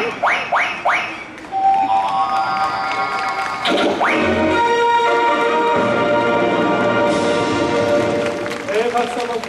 Ewa, co mam